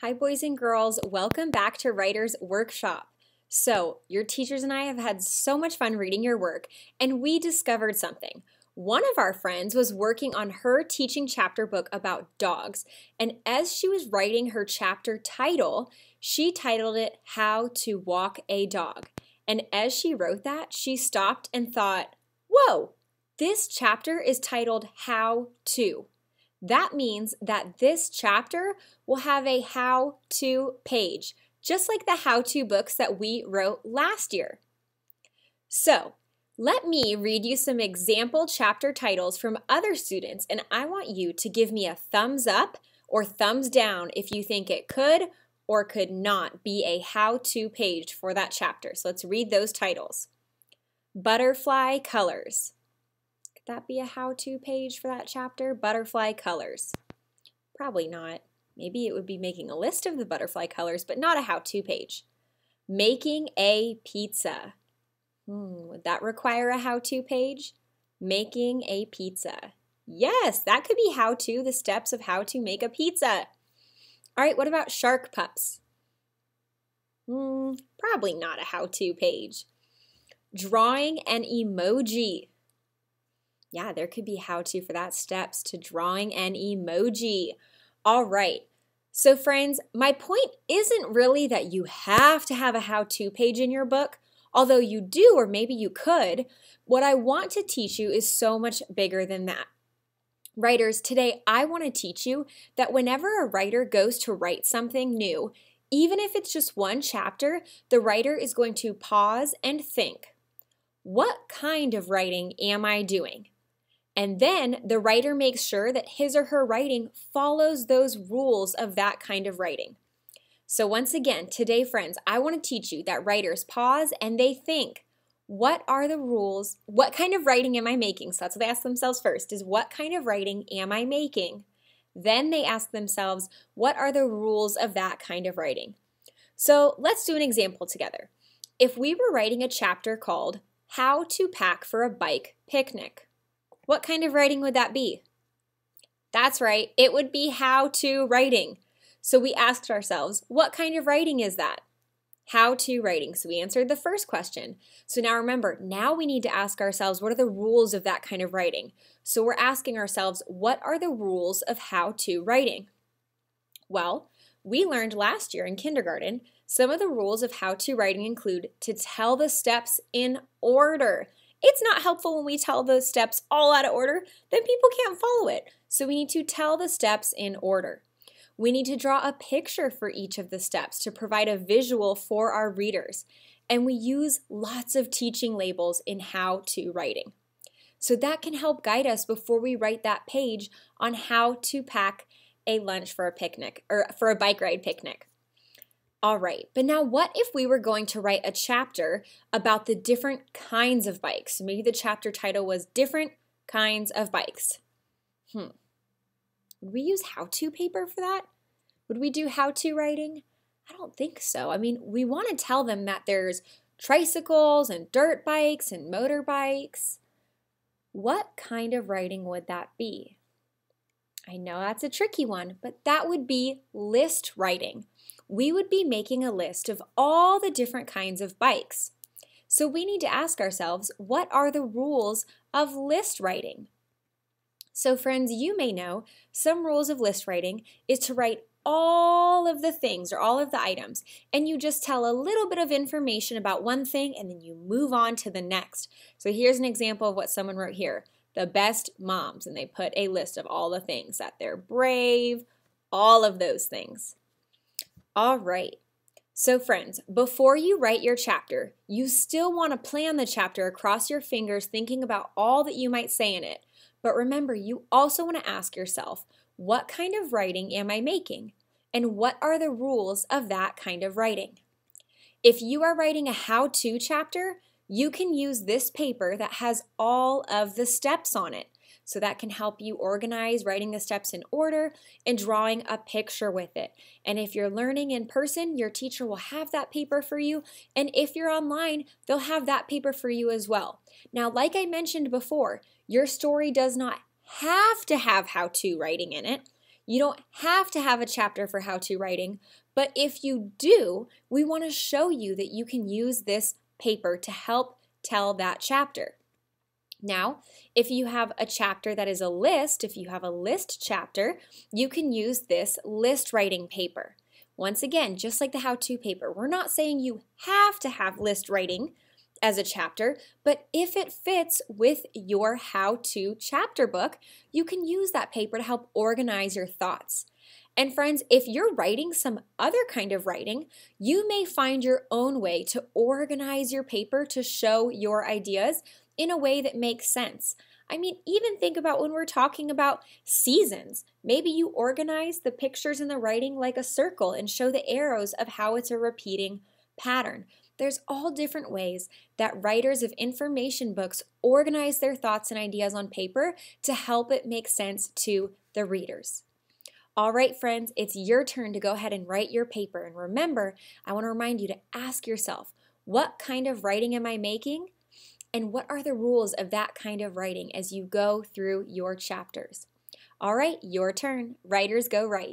Hi, boys and girls. Welcome back to Writer's Workshop. So, your teachers and I have had so much fun reading your work, and we discovered something. One of our friends was working on her teaching chapter book about dogs, and as she was writing her chapter title, she titled it How to Walk a Dog. And as she wrote that, she stopped and thought, Whoa, this chapter is titled How To. That means that this chapter will have a how to page, just like the how to books that we wrote last year. So, let me read you some example chapter titles from other students, and I want you to give me a thumbs up or thumbs down if you think it could or could not be a how to page for that chapter. So, let's read those titles Butterfly Colors that be a how-to page for that chapter? Butterfly colors. Probably not. Maybe it would be making a list of the butterfly colors, but not a how-to page. Making a pizza. Hmm, would that require a how-to page? Making a pizza. Yes, that could be how-to, the steps of how to make a pizza. All right, what about shark pups? Hmm, probably not a how-to page. Drawing an emoji. Yeah, there could be how to for that steps to drawing an emoji. All right. So, friends, my point isn't really that you have to have a how to page in your book, although you do, or maybe you could. What I want to teach you is so much bigger than that. Writers, today I want to teach you that whenever a writer goes to write something new, even if it's just one chapter, the writer is going to pause and think what kind of writing am I doing? And then the writer makes sure that his or her writing follows those rules of that kind of writing. So, once again, today, friends, I want to teach you that writers pause and they think, what are the rules? What kind of writing am I making? So, that's what they ask themselves first is what kind of writing am I making? Then they ask themselves, what are the rules of that kind of writing? So, let's do an example together. If we were writing a chapter called How to Pack for a Bike Picnic, what kind of writing would that be? That's right, it would be how to writing. So we asked ourselves, what kind of writing is that? How to writing. So we answered the first question. So now remember, now we need to ask ourselves, what are the rules of that kind of writing? So we're asking ourselves, what are the rules of how to writing? Well, we learned last year in kindergarten some of the rules of how to writing include to tell the steps in order. It's not helpful when we tell those steps all out of order, then people can't follow it. So we need to tell the steps in order. We need to draw a picture for each of the steps to provide a visual for our readers. And we use lots of teaching labels in how to writing. So that can help guide us before we write that page on how to pack a lunch for a picnic or for a bike ride picnic. All right, but now what if we were going to write a chapter about the different kinds of bikes? Maybe the chapter title was Different Kinds of Bikes. Hmm. Would we use how to paper for that? Would we do how to writing? I don't think so. I mean, we want to tell them that there's tricycles and dirt bikes and motorbikes. What kind of writing would that be? I know that's a tricky one, but that would be list writing we would be making a list of all the different kinds of bikes. So we need to ask ourselves, what are the rules of list writing? So friends, you may know some rules of list writing is to write all of the things or all of the items and you just tell a little bit of information about one thing and then you move on to the next. So here's an example of what someone wrote here. The best moms and they put a list of all the things that they're brave, all of those things. All right. So, friends, before you write your chapter, you still want to plan the chapter across your fingers, thinking about all that you might say in it. But remember, you also want to ask yourself, what kind of writing am I making? And what are the rules of that kind of writing? If you are writing a how to chapter, you can use this paper that has all of the steps on it. So that can help you organize writing the steps in order and drawing a picture with it. And if you're learning in person, your teacher will have that paper for you. And if you're online, they'll have that paper for you as well. Now, like I mentioned before, your story does not have to have how to writing in it. You don't have to have a chapter for how to writing, but if you do, we want to show you that you can use this paper to help tell that chapter. Now, if you have a chapter that is a list, if you have a list chapter, you can use this list writing paper. Once again, just like the how to paper, we're not saying you have to have list writing as a chapter, but if it fits with your how to chapter book, you can use that paper to help organize your thoughts. And friends, if you're writing some other kind of writing, you may find your own way to organize your paper to show your ideas in a way that makes sense. I mean, even think about when we're talking about seasons. Maybe you organize the pictures in the writing like a circle and show the arrows of how it's a repeating pattern. There's all different ways that writers of information books organize their thoughts and ideas on paper to help it make sense to the readers. All right, friends, it's your turn to go ahead and write your paper. And remember, I want to remind you to ask yourself what kind of writing am I making? And what are the rules of that kind of writing as you go through your chapters? All right, your turn. Writers go write.